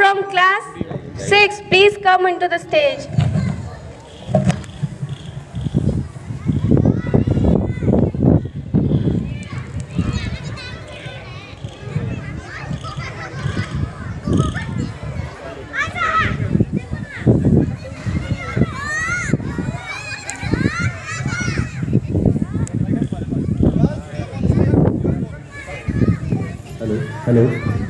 from class 6, please come into the stage. Hello. Hello.